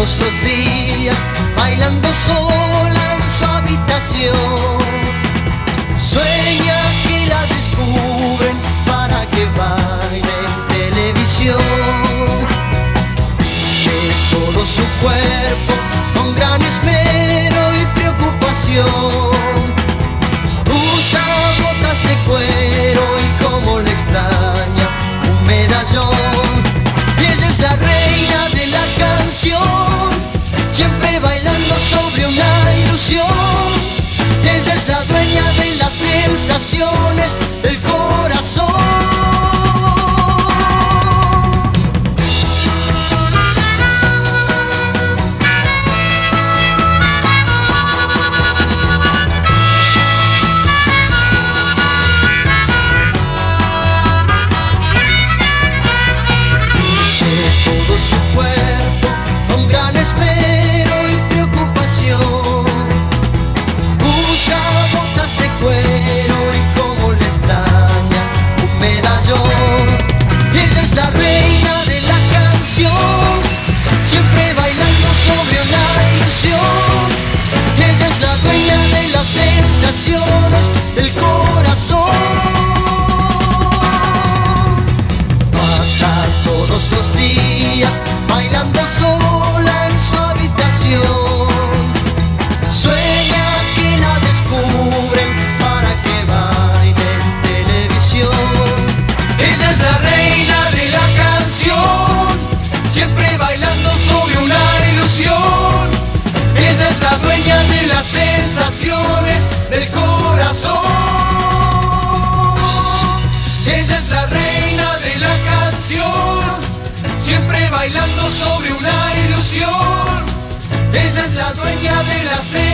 todos los días bailando sola en su habitación. Sueña que la descubren para que baile en televisión. Viste todo su cuerpo con gran esmero y preocupación. Usa botas de cuero y como le extraña. sensación. los días. bailando sobre una ilusión. Ella es la dueña de la cena.